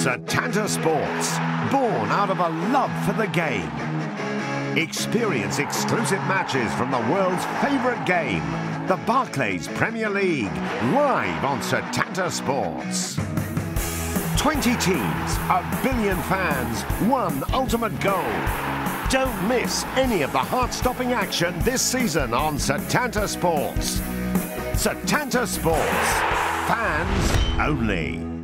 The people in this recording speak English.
Setanta Sports, born out of a love for the game. Experience exclusive matches from the world's favourite game, the Barclays Premier League, live on Setanta Sports. 20 teams, a billion fans, one ultimate goal. Don't miss any of the heart-stopping action this season on Setanta Sports. Setanta Sports. Fans only.